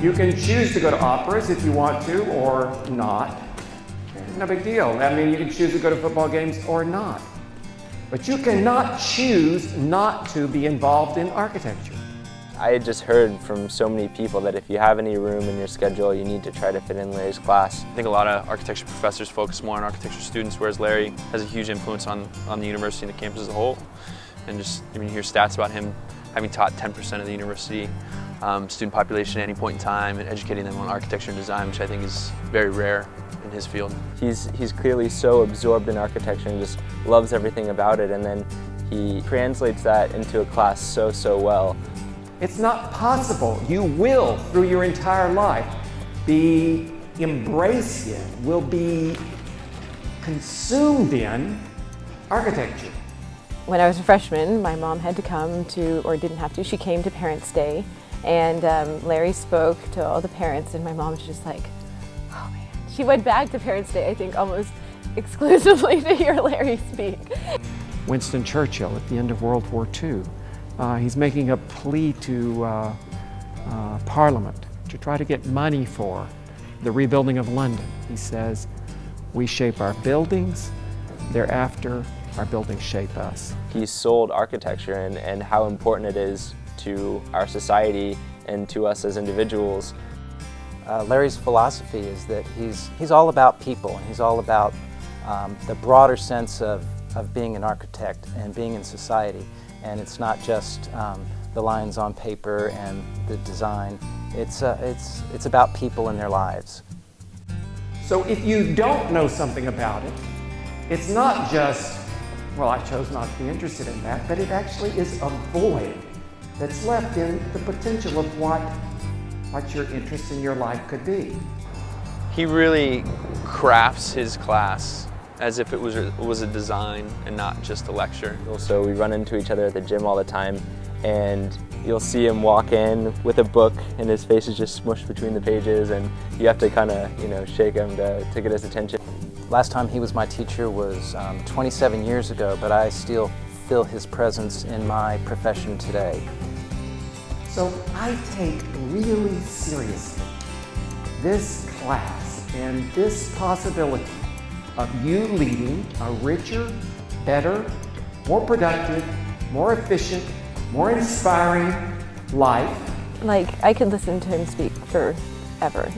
You can choose to go to operas if you want to or not. No big deal. I mean, you can choose to go to football games or not. But you cannot choose not to be involved in architecture. I had just heard from so many people that if you have any room in your schedule, you need to try to fit in Larry's class. I think a lot of architecture professors focus more on architecture students, whereas Larry has a huge influence on, on the university and the campus as a whole. And just, I mean, you hear stats about him having taught 10% of the university um, student population at any point in time and educating them on architecture and design, which I think is very rare in his field. He's, he's clearly so absorbed in architecture and just loves everything about it and then he translates that into a class so, so well. It's not possible. You will, through your entire life, be embraced in, will be consumed in architecture. When I was a freshman, my mom had to come to, or didn't have to, she came to Parents' Day and um, Larry spoke to all the parents and my mom was just like, oh man. She went back to Parents' Day, I think, almost exclusively to hear Larry speak. Winston Churchill at the end of World War II, uh, he's making a plea to uh, uh, Parliament to try to get money for the rebuilding of London. He says, we shape our buildings, thereafter our buildings shape us. He sold architecture and, and how important it is to our society and to us as individuals. Uh, Larry's philosophy is that he's, he's all about people and he's all about um, the broader sense of, of being an architect and being in society. And it's not just um, the lines on paper and the design. It's, uh, it's, it's about people and their lives. So if you don't know something about it, it's not just, well, I chose not to be interested in that, but it actually is a void that's left in the potential of what, what your interests in your life could be. He really crafts his class as if it was a, was a design and not just a lecture. So we run into each other at the gym all the time and you'll see him walk in with a book and his face is just smushed between the pages and you have to kind of, you know, shake him to, to get his attention. Last time he was my teacher was um, 27 years ago, but I still feel his presence in my profession today. So I take really seriously this class and this possibility of you leading a richer, better, more productive, more efficient, more inspiring life. Like, I could listen to him speak forever.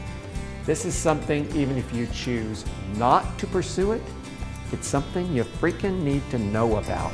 This is something, even if you choose not to pursue it, it's something you freaking need to know about.